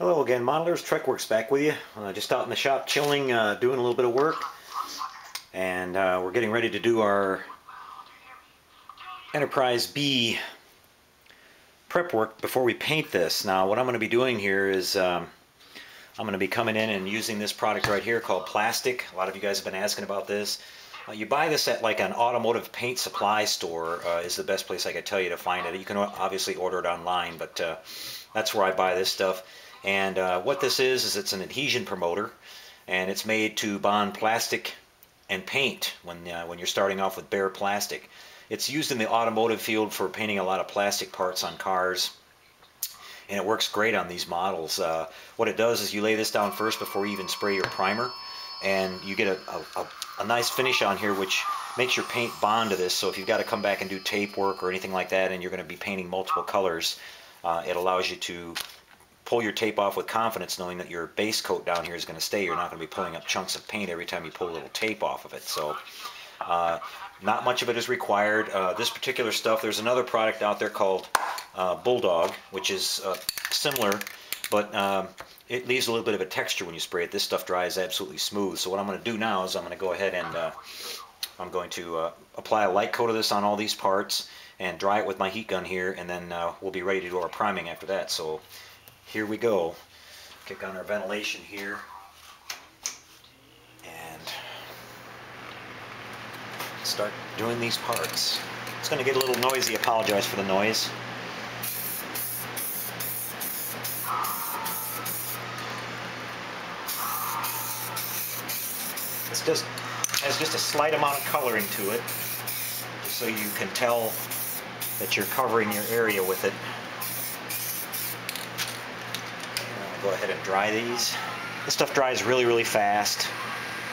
Hello again, modelers. Trekworks back with you. Uh, just out in the shop chilling, uh, doing a little bit of work. And uh, we're getting ready to do our Enterprise B prep work before we paint this. Now what I'm going to be doing here is um, I'm going to be coming in and using this product right here called Plas-stick. A lot of you guys have been asking about this. Uh, you buy this at like an automotive paint supply store uh, is the best place I could tell you to find it. You can obviously order it online, but uh, that's where I buy this stuff. And uh, what this is, is it's an adhesion promoter, and it's made to bond plastic and paint when, uh, when you're starting off with bare plastic. It's used in the automotive field for painting a lot of plastic parts on cars, and it works great on these models. Uh, what it does is you lay this down first before you even spray your primer, and you get a, a, a nice finish on here which makes your paint bond to this. So if you've got to come back and do tape work or anything like that, and you're going to be painting multiple colors, uh, it allows you to pull your tape off with confidence knowing that your base coat down here is going to stay. You're not going to be pulling up chunks of paint every time you pull a little tape off of it. So uh, not much of it is required. Uh, this particular stuff, there's another product out there called uh, Bulldog, which is uh, similar, but um, it leaves a little bit of a texture when you spray it. This stuff dries absolutely smooth. So what I'm going to do now is I'm going to go ahead and uh, I'm going to uh, apply a light coat of this on all these parts and dry it with my heat gun here, and then we'll be ready to do our priming after that. So here we go. Kick on our ventilation here. And start doing these parts. It's going to get a little noisy. Apologize for the noise. It's just has just a slight amount of coloring to it, so you can tell that you're covering your area with it. Go ahead and dry these. This stuff dries really, really fast,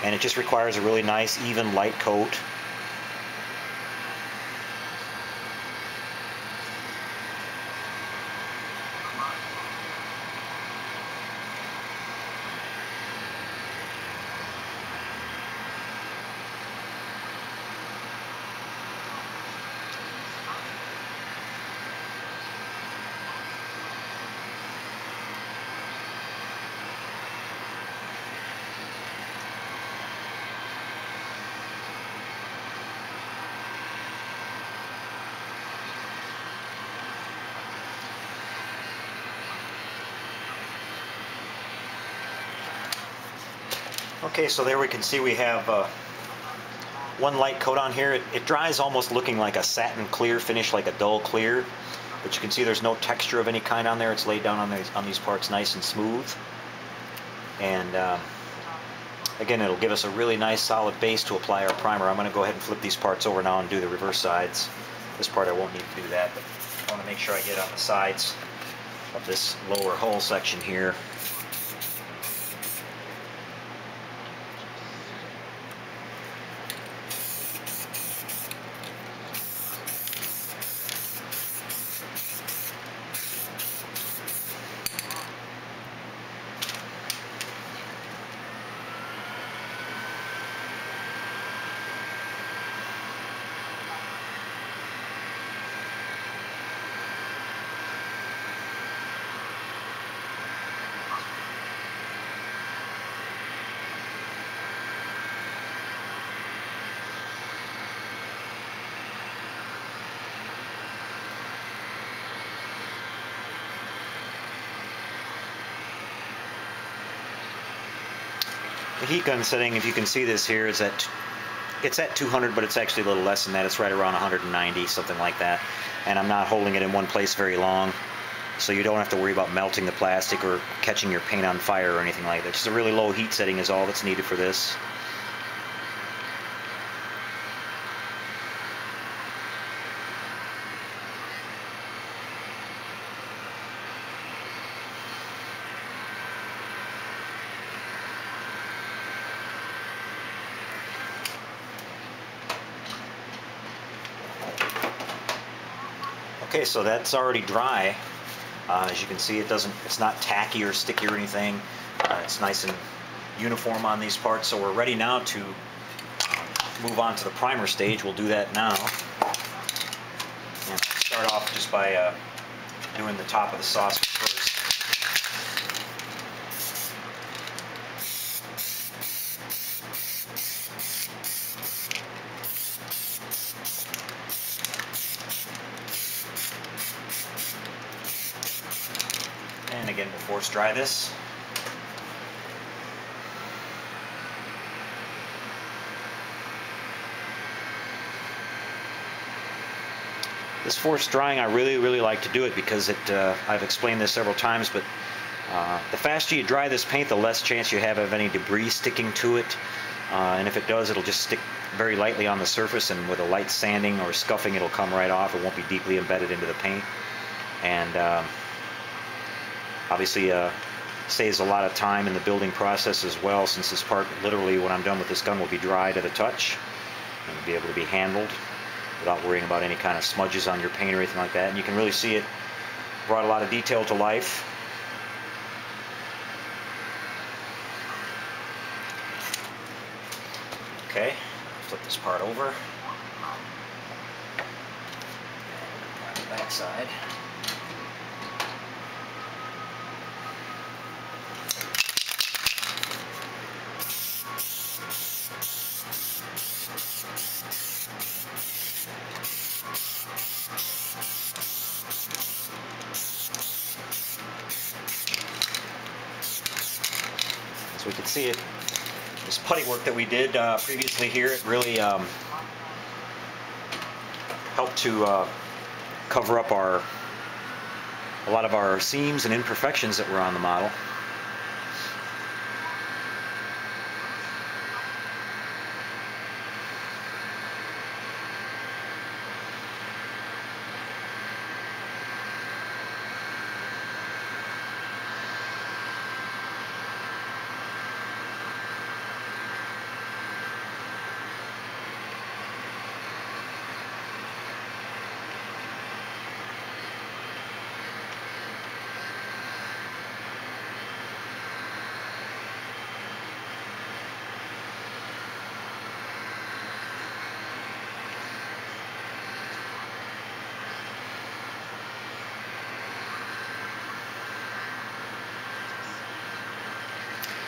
and it just requires a really nice, even, light coat. Okay, so there we can see we have uh, one light coat on here. It, it, dries almost looking like a satin clear finish, like a dull clear. But you can see there's no texture of any kind on there. It's laid down on these, on these parts nice and smooth. And um, again, it'll give us a really nice solid base to apply our primer. I'm going to go ahead and flip these parts over now and do the reverse sides. This part I won't need to do that, but I want to make sure I get on the sides of this lower hull section here. The heat gun setting, if you can see this here, is at it's at 200, but it's actually a little less than that. It's right around 190, something like that. And I'm not holding it in one place very long, so you don't have to worry about melting the plastic or catching your paint on fire or anything like that. Just a really low heat setting is all that's needed for this. Okay, so that's already dry. Uh, as you can see, it doesn't, it's not tacky or sticky or anything. Uh, it's nice and uniform on these parts. So we're ready now to move on to the primer stage. We'll do that now. And start off just by uh, doing the top of the saucer first. Again, we'll force dry this. This forced drying, I really, really like to do it because it, uh, I've explained this several times, but uh, the faster you dry this paint, the less chance you have of any debris sticking to it. Uh, and if it does, it'll just stick very lightly on the surface, and with a light sanding or scuffing, it'll come right off. It won't be deeply embedded into the paint. And um, obviously uh, saves a lot of time in the building process as well, since this part, literally, when I'm done with this gun, will be dry to the touch and be able to be handled without worrying about any kind of smudges on your paint or anything like that. And you can really see it brought a lot of detail to life. Okay, flip this part over. Back side. As we can see it, this putty work that we did uh, previously here, it really um, helped to uh, cover up our a lot of our seams and imperfections that were on the model.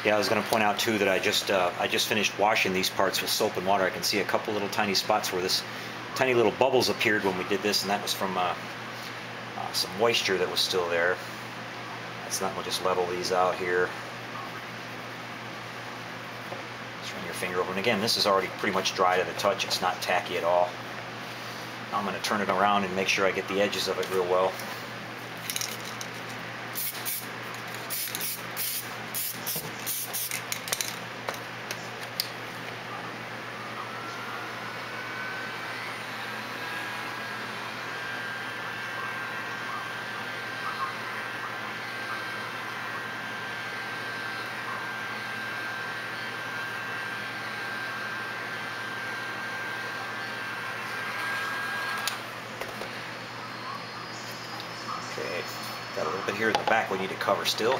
Yeah, I was going to point out too that I just uh, I just finished washing these parts with soap and water. I can see a couple little tiny spots where this tiny little bubbles appeared when we did this, and that was from uh, uh, some moisture that was still there. That's not. We'll just level these out here. Just run your finger over, and again, this is already pretty much dry to the touch. It's not tacky at all. I'm going to turn it around and make sure I get the edges of it real well. Okay, got a little bit here in the back we need to cover still.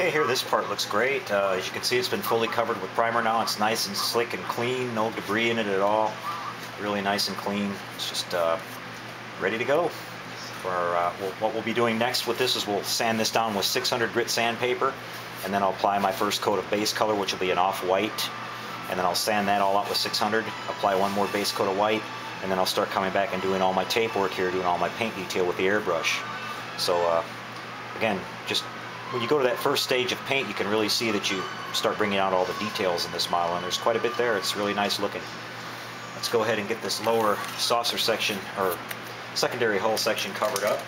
Okay, here this part looks great. Uh, as you can see, it's been fully covered with primer now. It's nice and slick and clean, no debris in it at all. Really nice and clean. It's just uh, ready to go. For uh, what we'll be doing next with this is we'll sand this down with 600 grit sandpaper, and then I'll apply my first coat of base color, which will be an off-white, and then I'll sand that all out with 600, apply one more base coat of white, and then I'll start coming back and doing all my tape work here, doing all my paint detail with the airbrush. So uh, again, just when you go to that first stage of paint, you can really see that you start bringing out all the details in this model, and there's quite a bit there. It's really nice looking. Let's go ahead and get this lower saucer section, or secondary hull section covered up.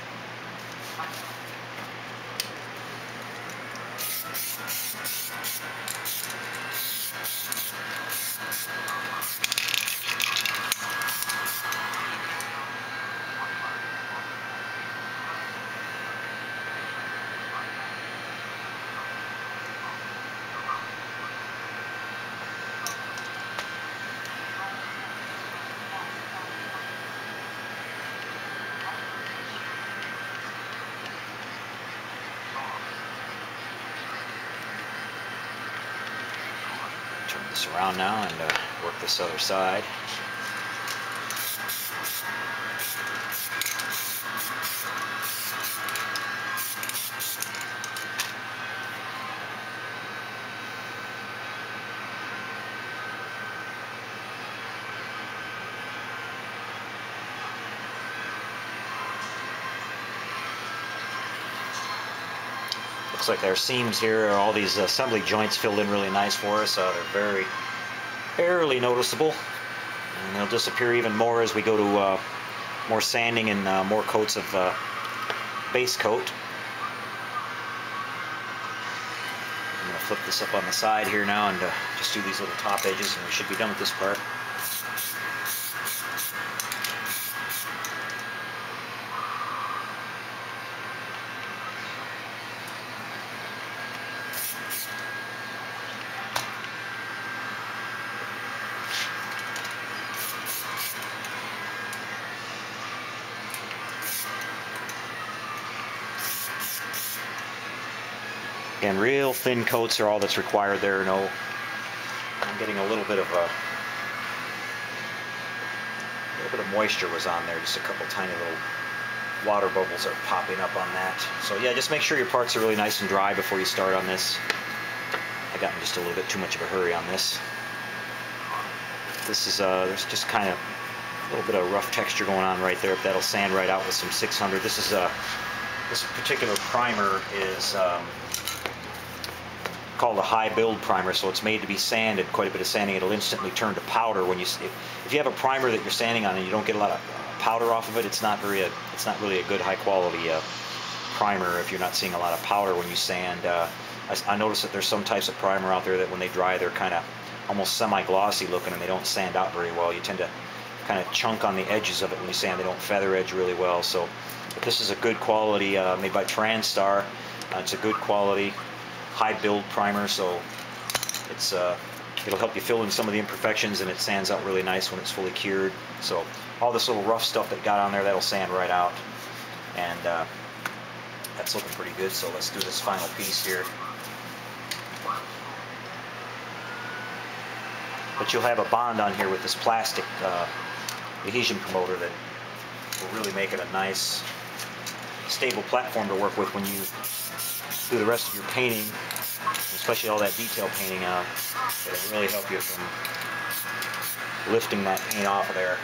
This around now and uh, work this other side. Looks like our seams here, all these assembly joints filled in really nice for us. Uh, they're very, barely noticeable. And they'll disappear even more as we go to uh, more sanding and uh, more coats of uh, base coat. I'm going to flip this up on the side here now and uh, just do these little top edges and we should be done with this part. Again, real thin coats are all that's required there. No, I'm getting a little bit of a, a little bit of moisture was on there. Just a couple tiny little water bubbles are popping up on that. So yeah, just make sure your parts are really nice and dry before you start on this. I got in just a little bit too much of a hurry on this. This is uh, there's just kind of a little bit of rough texture going on right there. That'll sand right out with some 600. This is uh, this particular primer is um, called a high build primer, so it's made to be sanded. Quite a bit of sanding, it'll instantly turn to powder when you. If, if you have a primer that you're sanding on and you don't get a lot of powder off of it, it's not very. A, it's not really a good high quality uh, primer if you're not seeing a lot of powder when you sand. Uh, I, I noticed that there's some types of primer out there that when they dry, they're kind of almost semi-glossy looking and they don't sand out very well. You tend to kind of chunk on the edges of it when you sand. They don't feather edge really well. So this is a good quality, uh, made by Transtar. Uh, it's a good quality, high build primer, so it's uh, it'll help you fill in some of the imperfections and it sands out really nice when it's fully cured. So all this little rough stuff that got on there, that'll sand right out. And uh, that's looking pretty good, so let's do this final piece here. But you'll have a bond on here with this plastic uh, adhesion promoter that will really make it a nice stable platform to work with when you do the rest of your painting, especially all that detail painting out. It'll really help you from lifting that paint off of there.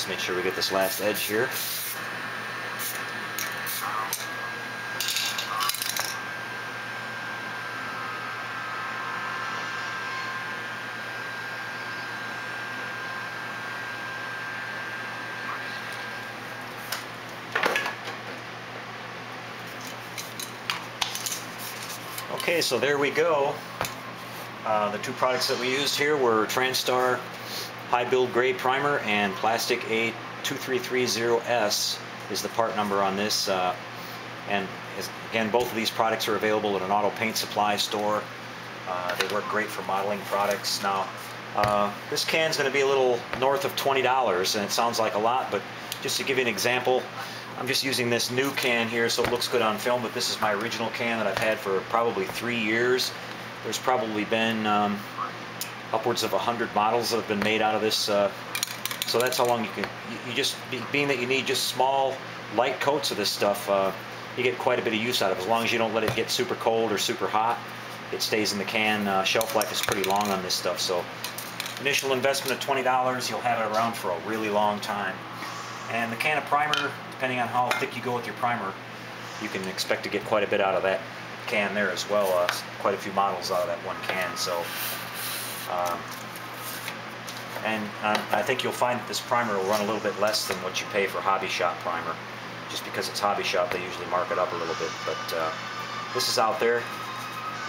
Just make sure we get this last edge here. Okay, so there we go. Uh, the two products that we used here were Transtar high build gray primer and Plas-stick A2330S is the part number on this. Uh, and again, both of these products are available at an auto paint supply store. Uh, they work great for modeling products. Now, uh, this can's going to be a little north of $20, and it sounds like a lot, but just to give you an example, I'm just using this new can here so it looks good on film, but this is my original can that I've had for probably three years. There's probably been um, upwards of 100 models that have been made out of this. Uh, so that's how long you can, you, you just, being that you need just small, light coats of this stuff, uh, you get quite a bit of use out of it. As long as you don't let it get super cold or super hot, it stays in the can. Uh, shelf life is pretty long on this stuff. So initial investment of $20, you'll have it around for a really long time. And the can of primer, depending on how thick you go with your primer, you can expect to get quite a bit out of that can there as well. Uh, quite a few models out of that one can. So um, and um, I think you'll find that this primer will run a little bit less than what you pay for Hobby Shop primer. Just because it's Hobby Shop, they usually mark it up a little bit. But uh, this is out there.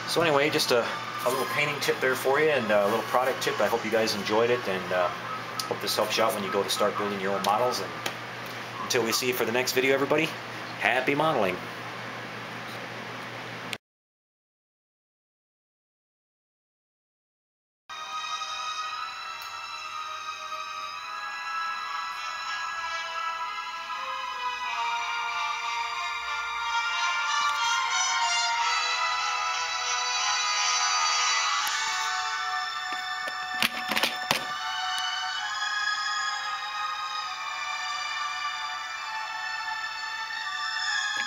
So anyway, just a, a, little painting tip there for you and a little product tip. I hope you guys enjoyed it. And uh, Hope this helps you out when you go to start building your own models. And until we see you for the next video, everybody, happy modeling.